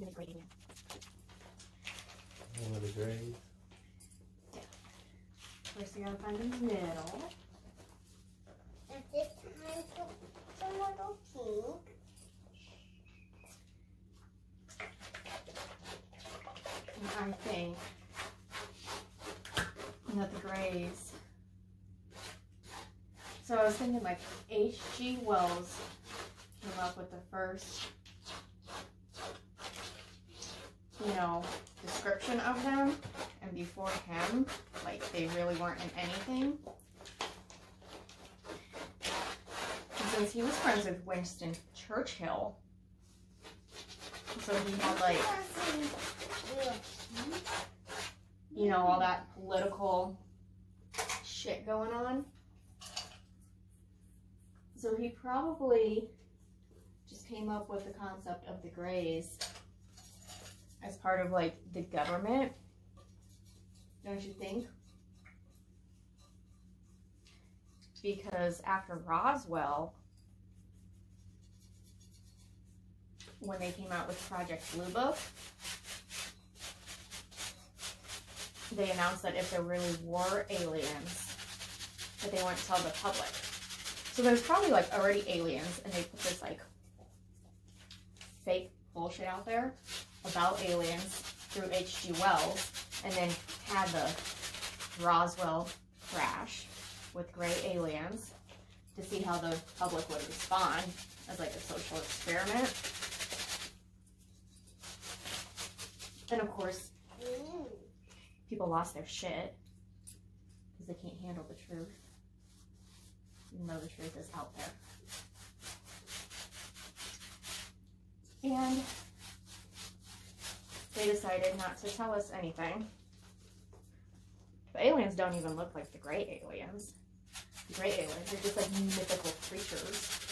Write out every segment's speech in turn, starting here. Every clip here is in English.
really great alien. One of the grays. First, you gotta find the middle. At this time, put some little pink. And I think that the grays. So I was thinking like H.G. Wells came up with the first, you know, description of them, and before him, like they really weren't in anything. Since he was friends with Winston Churchill, so he had like you know, all that political shit going on. So he probably just came up with the concept of the Greys as part of like the government. Don't you think? Because after Roswell, when they came out with Project Blue Book, they announced that if there really were aliens, that they wouldn't tell the public. So there's probably like already aliens, and they put this like fake bullshit out there about aliens through H.G. Wells, and then had the Roswell crash with gray aliens to see how the public would respond as like a social experiment. And of course, people lost their shit because they can't handle the truth, even though the truth is out there. And they decided not to tell us anything. The aliens don't even look like the gray aliens. The gray aliens are just like mythical creatures.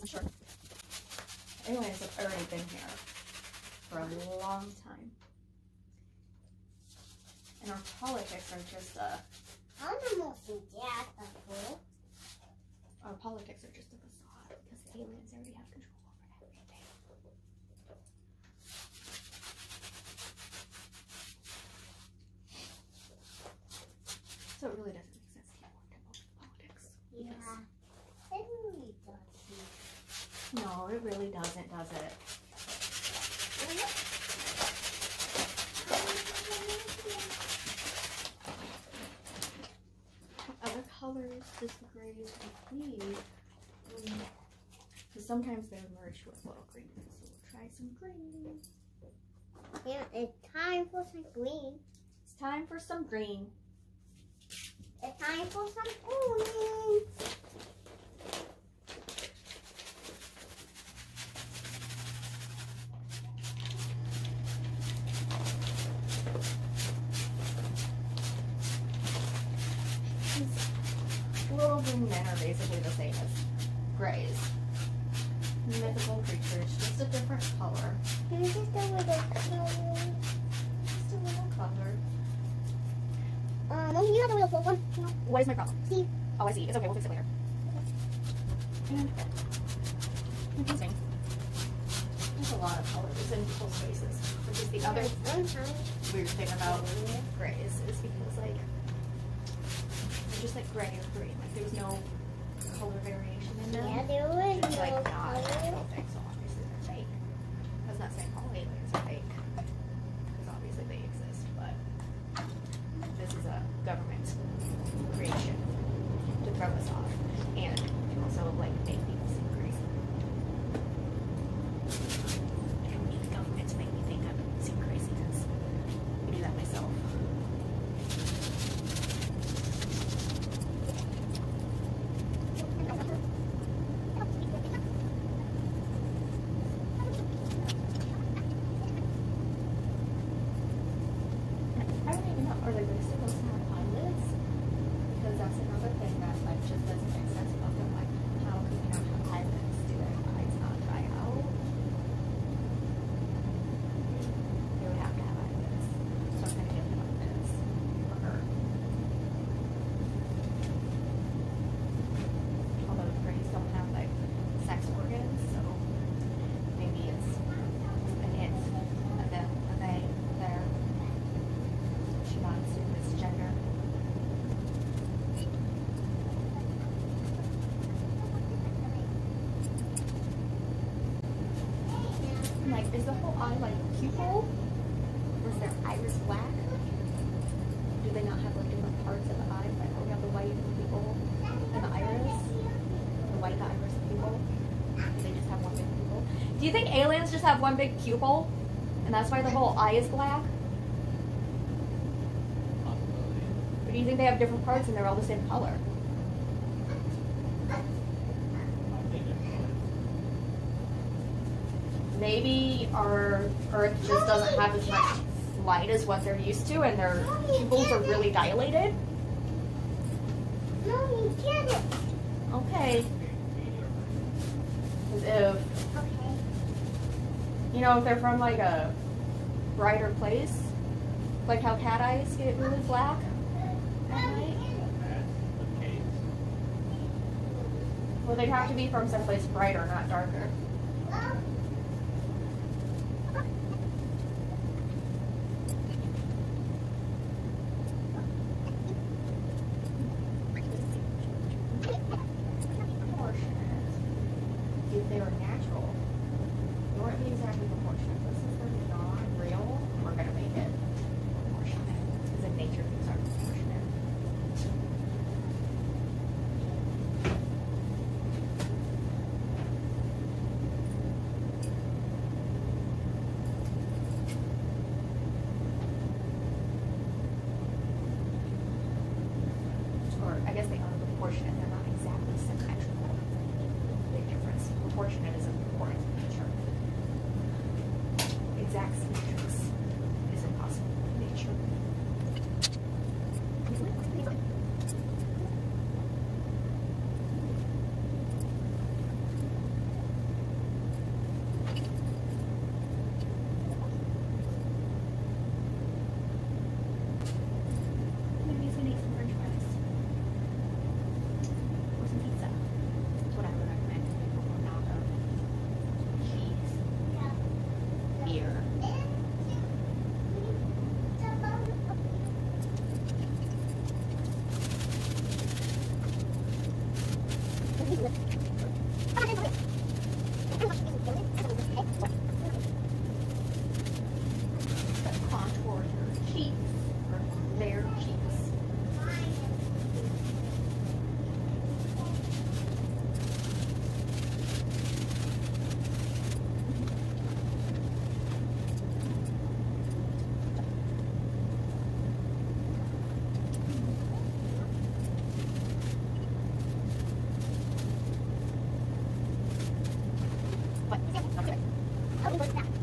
I'm sure. Aliens have already been here for a long time. And our politics are just a I'm the most dad before. our politics are just a facade because the aliens already have control over everything. So it really doesn't make sense to get worked up over the politics. Yeah. It really It really doesn't, does it? other colors disagree with me. Because sometimes they're merged with little green. So we'll try some green. Yeah, it's time for some green. It's time for some green. It's time for some green. Little green men are basically the same as grays. Mythical creatures, just a different color. Can you just go with the color? Just a little color. Um, no, you have the little purple one. No. What is my problem? See. Oh, I see. It's okay. We'll fix it later. And confusing. There's a lot of colors in people's faces, which is the other weird thing about grays is because like they're just like gray or green. Like there's no color variation in them. Yeah, there was Which like not natural thing, so obviously they're fake. That's not saying all aliens are fake, because obviously they exist, but this is a government creation to throw us off and like make people seem crazy. I don't need the government to make me think I seem crazy because I do that myself. they supposed to have eyelids? Because that's another thing that like just doesn't make sense about them. Like, how can they not have eyelids? Do their eyes not dry out? They would have to have eyelids. So I'm gonna get them eyelids for her. Although Grays don't have like sex organs, so maybe it's an it, a them, a they, there. She not assume it's gender. Like, is the whole eye like pupil? Or is their iris black? Do they not have like different parts of the eye? Like, oh, we have the white pupil and the iris. The white, the iris, the pupil. Do they just have one big pupil? Do you think aliens just have one big pupil? And that's why the whole eye is black? Or do you think they have different parts and they're all the same color? I think it's Maybe our Earth just doesn't have as much light as what they're used to, and their pupils are really dilated. Mommy, get it. Okay. if Okay. you know if they're from like a brighter place, like how cat eyes get really black well they'd have to be from someplace brighter, not darker.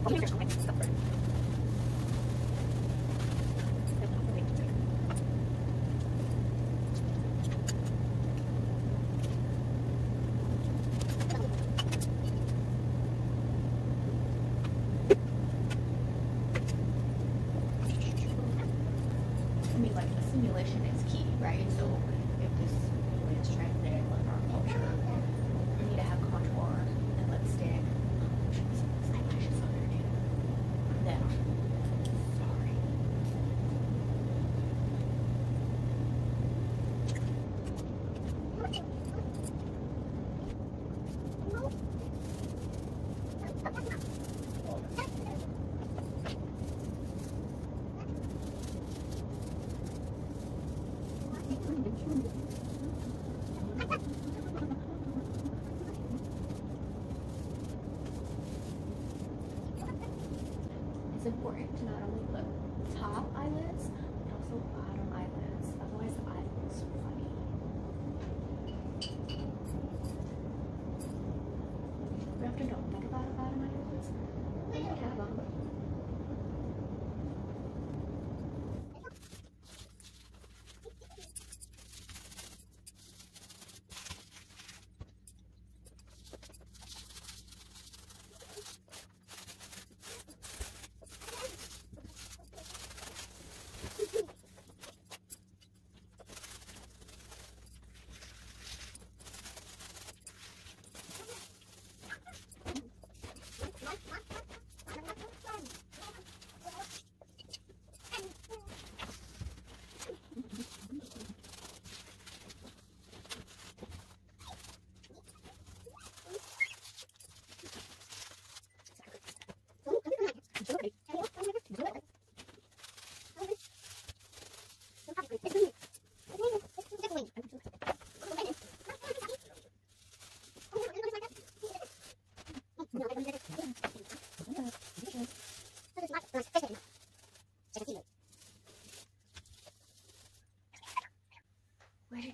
Okay. Important to not only put top eyelids, but also bottom eyelids. Otherwise, the eye looks funny. We to don't think about bottom eyelids. We have them.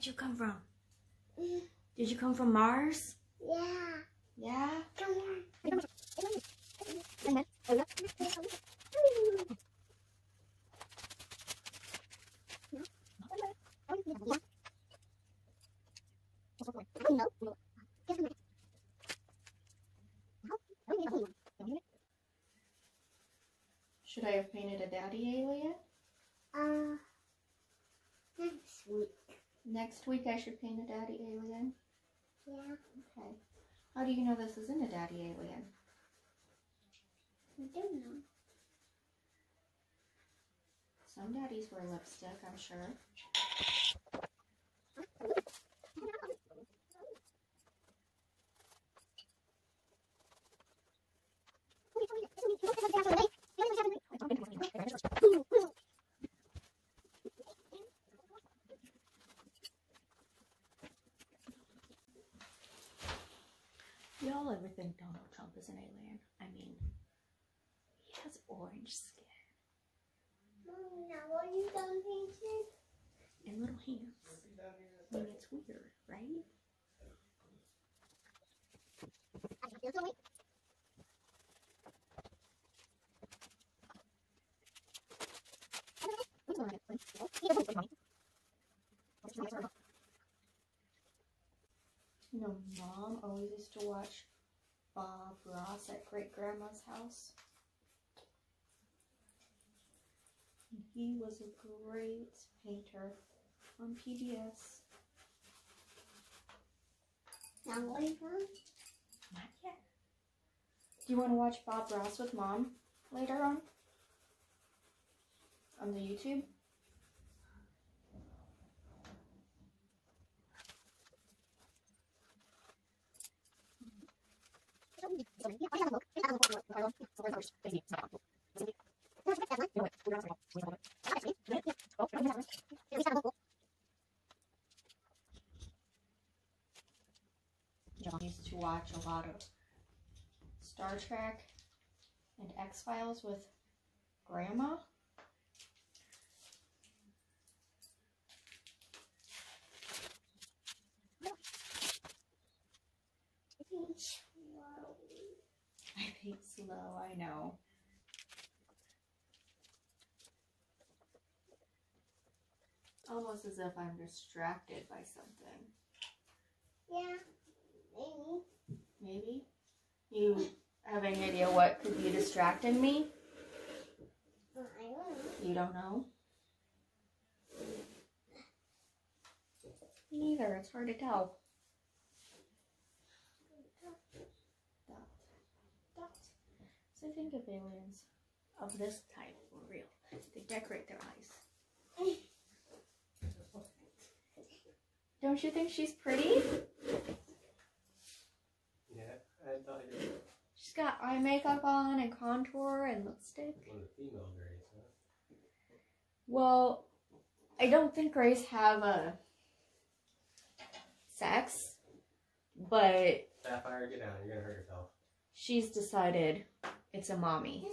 Did you come from? Mm, Did you come from Mars? Yeah. Yeah. Come on. Should I have painted a daddy alien? Uh, next week. Next week I should paint a daddy alien. Yeah. Okay. How do you know this isn't a daddy alien? I don't know. Some daddies wear lipstick, I'm sure. is an alien? I mean, he has orange skin Mommy, now what you done painting? and little hands. I mean, it's weird, right? You know, mom always used to watch Ross at great grandma's house. And he was a great painter on PBS. Now want? Not yet. Do you want to watch Bob Ross with mom later on? On the YouTube? Used to watch a lot of Star Trek and X Files with Grandma. I I know. Almost as if I'm distracted by something. Yeah, maybe. Maybe? You have any idea what could be distracting me? I don't know. You don't know? Neither, it's hard to tell. So think of aliens of this type for real. They decorate their eyes. Don't you think she's pretty? Yeah, I thought you were She's got eye makeup on and contour and lipstick. one of the female Grays, huh? Well, I don't think Grays have a sex, but Sapphire, get down. You're gonna hurt yourself. she's decided it's a mommy.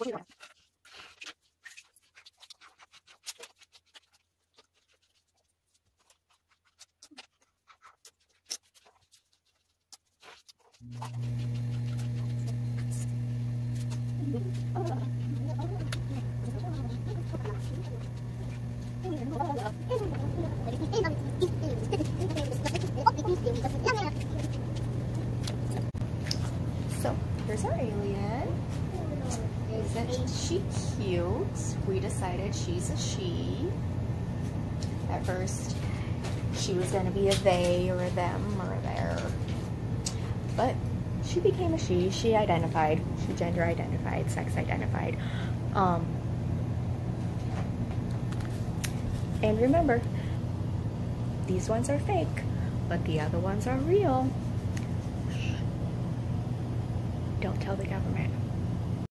Okay. Isn't she cute? We decided she's a she. At first, she was going to be a they or a them or a. But she became a she. She identified. She gender identified, sex identified. Um, and remember, these ones are fake, but the other ones are real. Don't tell the government.